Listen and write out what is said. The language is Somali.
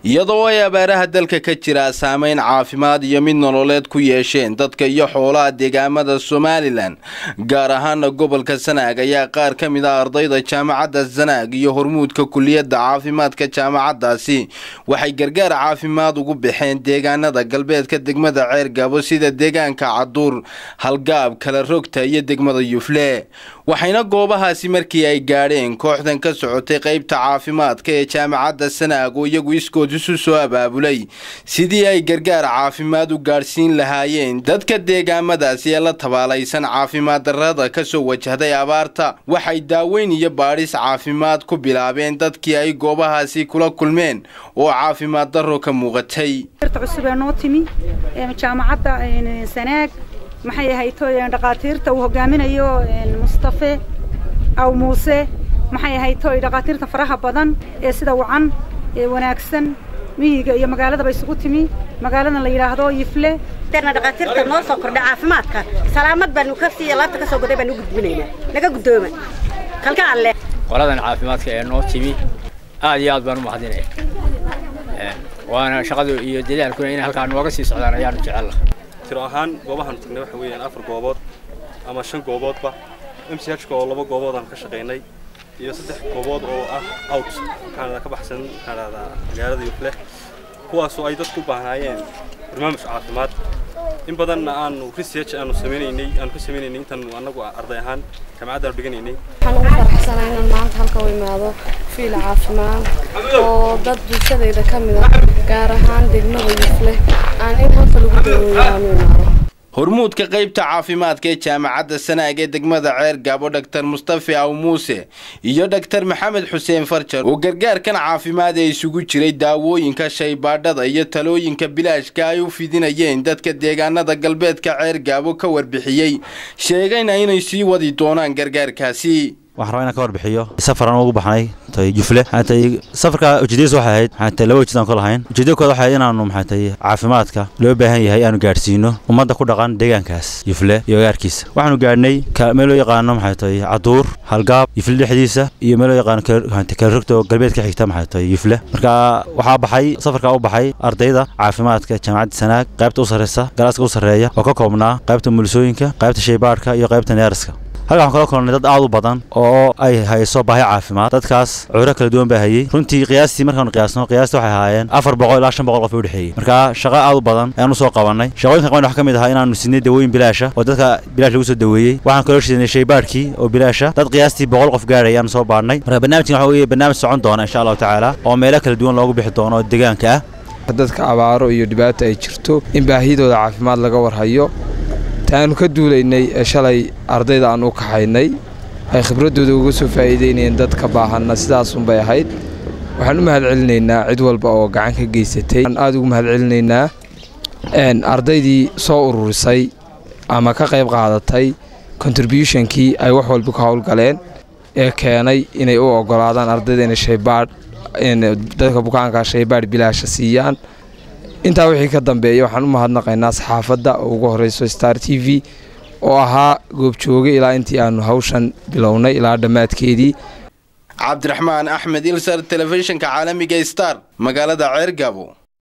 iyadoo ay abaaraha dalka ka jira saameyn caafimaad iyo mid nololeed ku yeesheen dadka iyo xoolaha deegaamada somalilan gaar ahaana gobolka sanaag ayaa qaar ka mid ah ardayda jaamacadda sanaag iyo hormuudka kuliyadda caafimaadka jaamacaddaasi. Waxay gargaar caafimaad ugu baxeen deegaanada galbeedka degmada ceergabo sida deegaanka caduur halgaab kala rogta iyo degmada yufle waxayna goobahaasi markii ay gaadheen kooxdan ka socotay qaybta caafimaadka ee jaamacadda sanaag oo iyagu isu soo abaabulay. Sidii ay gargaar caafimaad u gaadhsiin lahaayeen dadka deegaamadaasi ee la tabaalaysan caafimaad darrada ka soo wajahday abaarta waxay daaweyn iyo baadhis caafimaad ku bilaabeen dadkii ay goobahaasi kula kulmeen oo caafimaad darro ka muuqatay. Maxay ahayd dhaqaatiirta uu hogaaminayo mustafe aw muuse maxay ahayd toy dhaqaatiirta faraha badan ee sida wacan ee wanaagsan miyiga iyo magaaladaba isugu timi. Magaaladan la yidhaahdo yifle. Dhaqaatiirta noo soo kordha caafimaadka. Salaamad baanu ka siiya laabta ka soo goday baanu gudbinaynaa naga guddooma. Kalka alle. Qoladan caafimaadka ee noo timi aad iyo aad baan u mahadinaya waana shaqadu iyo dadaalkuna inay halkaa nooga sii socdaan ayaanu jecella tiro ahaan goobahan tagnay waxa weeyaan afar goobood ama shan gooboodba. M c h ka oo laba goobood aan ka shaqaynay iyo saddex goobood oo ah out kaanada ka baxsan kaanada magaalada yufle kuwaasoo ay dadku u baahnaayeen barnaamij caafimaad. In badanna aanu research aanu sameynaynay aanu ka sameynaynay intaanu annagu arday ahaan jaamacaddaanu dhiganaynay. Waxaan ugu faraxsanahay inaan maanta halka u imaado fiil caafimaad oo dad bulshadayda ka mid ah gaar ahaan degmada yufle aan in halka lagu daweeyo aanu imaado hormuudka qaybta caafimaadka ee jaamacadda sanaag ee degmada ceer gaabo dhaktar mustafe aw muuse iyo dhaktar maxamed xuseen farjar oo gargaarkan caafimaad ee isugu jiray daawooyinka shaybaadhada iyo talooyinka bilaashka ay u fidinayeen dadka deegaanada galbeedka ceer gaabo ka warbixiyey sheegayna inay sii wadi doonaan gargaarkaasi waxaan rabaa inaan ka warbixiyo. Safaran ugu baxnay tay jufle. Maxay tahay safarka ujeedadiis waxay ahayd maxay tahay laba ujeedaan ka lahayn. Ujeedada kooda waxay inaanu maxay tahay caafimaadka loo baahan yahay aanu gaadhsiino ummadda ku dhaqan deegaankaas. Yufle iyo agaarkiisa waxaanu gaadhnay meel loo yaqaano maxay tahay caduur halgaab yufle dhexdiisa iyo meel loo yaqaano kalrogta oo galbeed ka xigta maxay tahay yufle marka waxaa baxay safarka u baxay ardayda caafimaadka jaamacadda sanaag qaybta u sarreysa galaaska u sarreeya oo ka koobnaa qaybta mulisooyinka qaybta shaybaadhka iyo qaybta neeraska halkan waxaan kala kulannay dad aad u badan oo ay hayso baahi caafimaad. Dadkaas cuduro kala duwan baa hayey runtii qiyaastii markaanu qiyaasno qiyaastii waxay ahaayeen afar boqol ilaa shan boqol qof u dhexeeyey. Marka shaqo aad u badan ayaan u soo qabannay. Shaqooyinka qaban waxaa ka mid ahaa inaanu siinay dawooyin bilaasha oo dadka bilaash lagu soo daweeyey. Waxaan kaloo shidanay shaybaadhkii oo bilaasha. Dad qiyaastii boqol qof gaadhay ayaanu soo baadhnay. Marka barnaamijkan waxa weeye barnaamij socon doona insha allahu tacaala oo meelo kala duwan loogu bixi doono oo deegaanka. Ah dadka abaaro iyo dhibaato ay jirto in baahidooda caafimaad laga warhayo taanu ka duulaynay shalay ardayda aan u kaxaynay ay khibraddooda uga soo faa'iidaynayeen dadka baahanna sidaasunbay ahayd. Waxaan u mahad celinaynaa cid walba oo gacan ka geysatay. Waxaan aad ugu mahad celinaynaa ardaydii soo ururisay ama ka qayb qaadatay contributionkii ay wax walba ka howlgaleen ee keenay inay u oggolaadaan ardayda inay shaybaadh dadka bukaankaa shaybaadh bilaasha siiyaan intaa wixii ka dambeeya waxaan u mahadnaqaynaa saxaafadda oo ugu horreyso star t v oo ahaa goobjooge ilaa intii aanu hawshan bilownay ilaa dhammaadkeedii. Cabdiraxmaan axmed ilsar telefishinka caalamiga star magaalada ceergabo